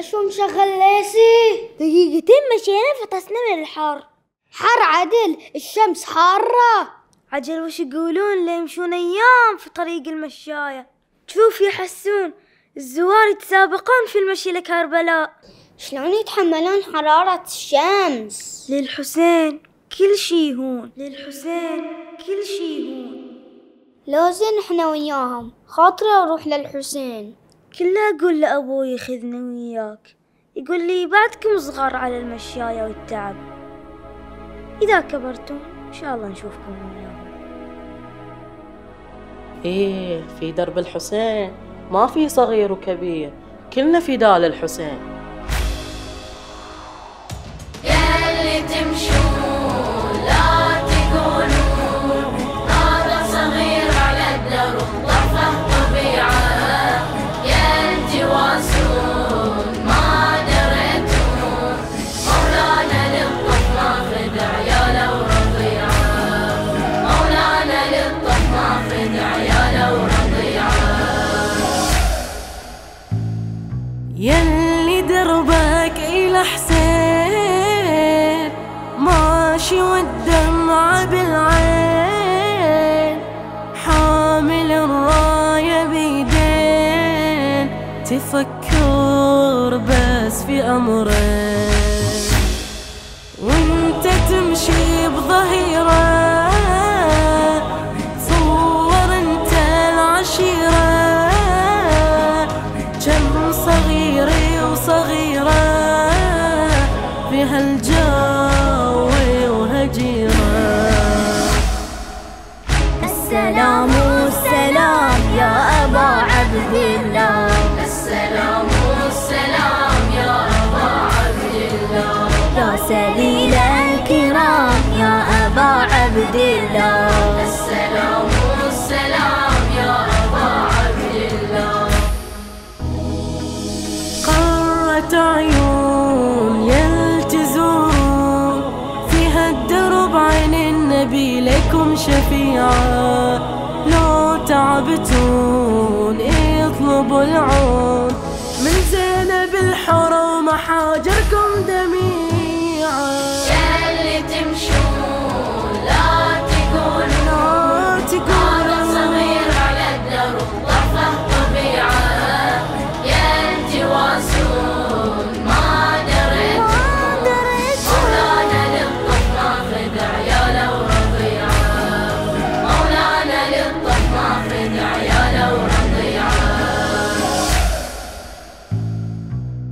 شو مشغل ليسي؟ دقيقتين مشينا فطسنا من الحر. حر عدل الشمس حارة. عجل وش يقولون؟ اللي يمشون أيام في طريق المشاية. تشوف يحسون. الزوار يتسابقون في المشي لكربلاء. شلون يتحملون حرارة الشمس؟ للحسين كل شي يهون. للحسين كل شي يهون. لو زين إحنا وياهم. خاطري أروح للحسين. كله أقول لأبوي يخذني وياك. يقول لي بعدكم صغار على المشاية والتعب. إذا كبرتم إن شاء الله نشوفكم وياهم إيه في درب الحسين. ما في صغير وكبير. كلنا فداء للحسين ماشي والدمعة بالعين حامل الراية بيدين تفكر بس في أمرين. وانت تمشي بظهيرة تصور انت العشيرة. كم صغيري وصغيرة في هالجو السلام والسلام يا أبا عبد الله. السلام والسلام يا أبا عبد الله. يا سليل لكم شفيعة لو تعبتون اطلبوا العون. من زينب الحرة ومحاجركم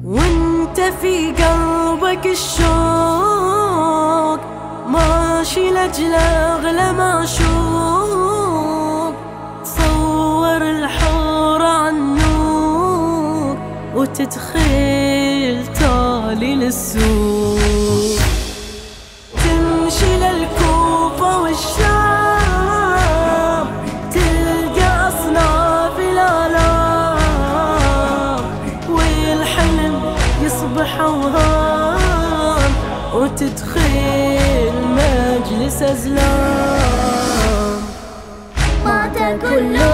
وانت في قلبك الشوق ماشي لأجل أغلى معشوق تصور الحور عنوك وتدخل تالي للسوق. وتدخل مجلس أزلام. ما كل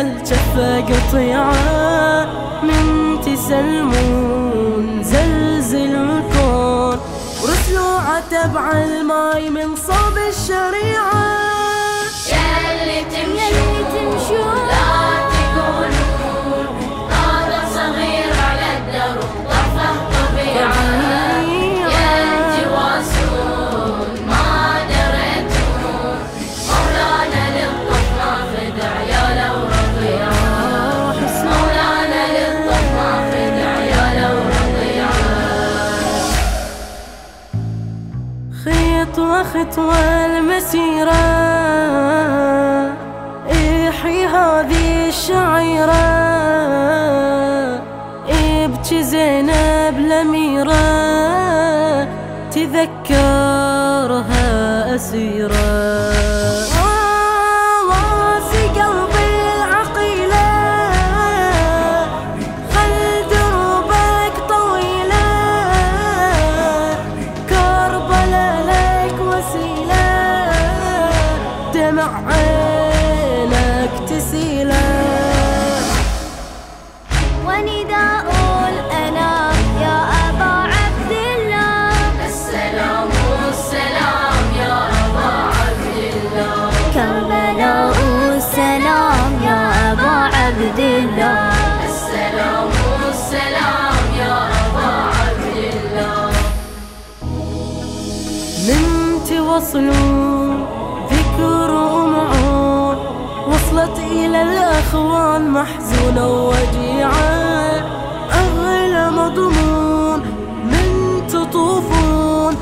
وخيه هالجفة قطيعة من تسلمون؟ زلزل الكون ورسلوا عتبع الماي من صوب الشريعة. ياللي تمشون. خطوة المسيرة احيي هذه الشعيرة. ابكي زينب الأميرة تذكر أتذكرها أسيرة. دمع عينك تسيله ونداء الأنام يا أبا عبد الله. السلام السلام يا أبا عبد الله. كربلاء السلام يا أبا عبد الله. السلام السلام يا أبا عبد الله. من توصلون إلى الأخوان محزونة ووجيعة أغلى مضمون من تطوفون.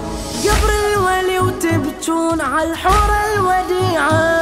قبر الولي وتبجون على الحور الوديعة.